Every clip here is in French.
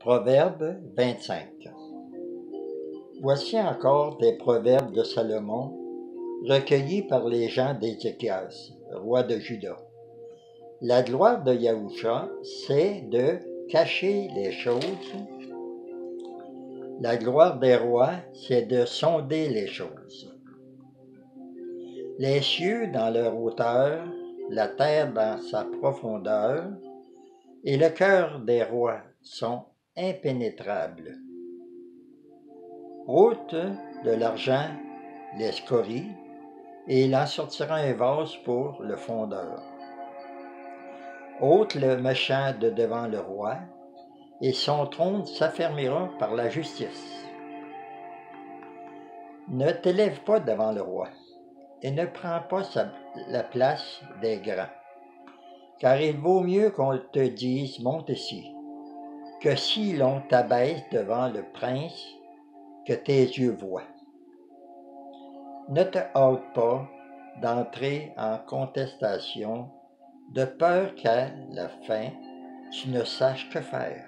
Proverbe 25 Voici encore des proverbes de Salomon recueillis par les gens d'Ézéchias, roi de Juda. La gloire de Yahusha, c'est de cacher les choses. La gloire des rois, c'est de sonder les choses. Les cieux dans leur hauteur, la terre dans sa profondeur, et le cœur des rois sont impénétrables. Ôte de l'argent les scories, et il en sortira un vase pour le fondeur. Ôte le méchant de devant le roi, et son trône s'affermira par la justice. Ne t'élève pas devant le roi, et ne prends pas la place des grands, car il vaut mieux qu'on te dise monte ici, que si l'on t'abaisse devant le prince que tes yeux voient. Ne te hâte pas d'entrer en contestation de peur qu'à la fin tu ne saches que faire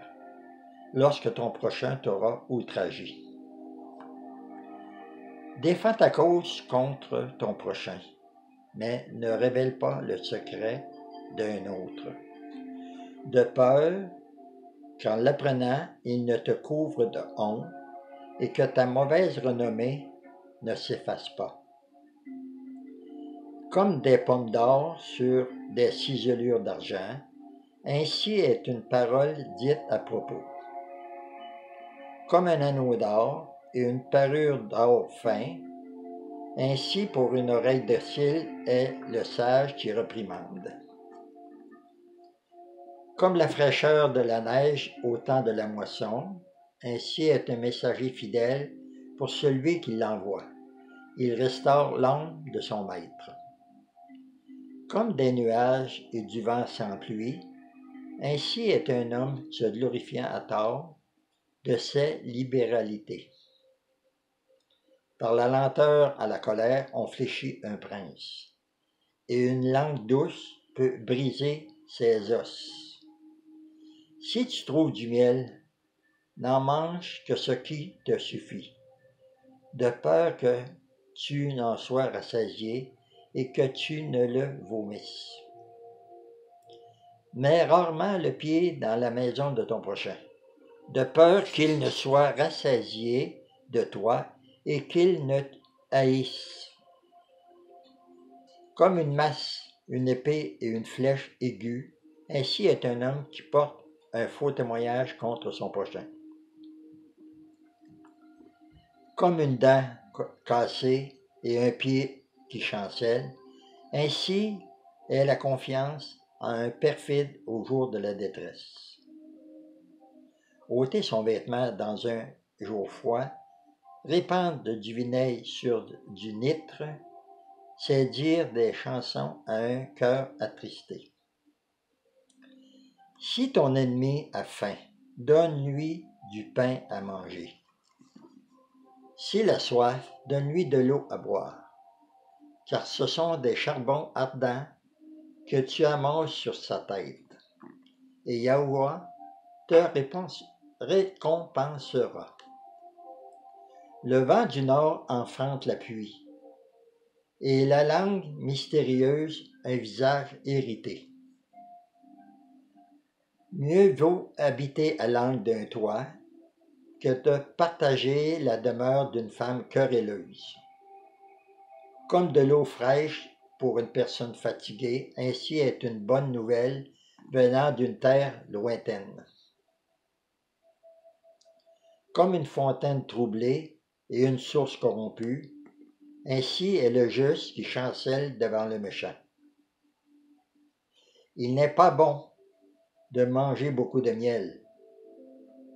lorsque ton prochain t'aura outragé. Défends ta cause contre ton prochain, mais ne révèle pas le secret d'un autre, de peur qu'en l'apprenant, il ne te couvre de honte et que ta mauvaise renommée ne s'efface pas. Comme des pommes d'or sur des ciselures d'argent, ainsi est une parole dite à propos. Comme un anneau d'or et une parure d'or fin, ainsi pour une oreille docile est le sage qui reprimande. Comme la fraîcheur de la neige au temps de la moisson, ainsi est un messager fidèle pour celui qui l'envoie. Il restaure l'âme de son maître. Comme des nuages et du vent sans pluie, ainsi est un homme se glorifiant à tort de ses libéralités. Par la lenteur à la colère, on fléchit un prince, et une langue douce peut briser ses os. Si tu trouves du miel, n'en mange que ce qui te suffit, de peur que tu n'en sois rassasié et que tu ne le vomisses. Mets rarement le pied dans la maison de ton prochain, de peur qu'il ne soit rassasié de toi et qu'il ne haïsse. Comme une masse, une épée et une flèche aiguë, ainsi est un homme qui porte un faux témoignage contre son prochain. Comme une dent cassée et un pied qui chancelle, ainsi est la confiance en un perfide au jour de la détresse. ôter son vêtement dans un jour froid, répandre du vinaigre sur du nitre, c'est dire des chansons à un cœur attristé. Si ton ennemi a faim, donne-lui du pain à manger. S'il a soif, donne-lui de l'eau à boire, car ce sont des charbons ardents que tu amasses sur sa tête. Et Yahweh te récompensera. Le vent du nord enfante la pluie, et la langue mystérieuse un visage irrité. Mieux vaut habiter à l'angle d'un toit que de partager la demeure d'une femme querelleuse. Comme de l'eau fraîche pour une personne fatiguée, ainsi est une bonne nouvelle venant d'une terre lointaine. Comme une fontaine troublée et une source corrompue, ainsi est le juste qui chancelle devant le méchant. Il n'est pas bon de manger beaucoup de miel.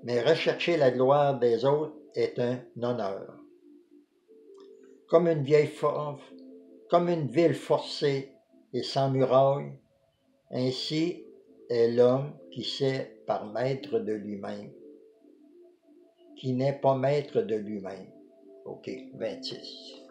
Mais rechercher la gloire des autres est un honneur. Comme une vieille comme une ville forcée et sans muraille, ainsi est l'homme qui sait par maître de lui-même, qui n'est pas maître de lui-même. OK, 26.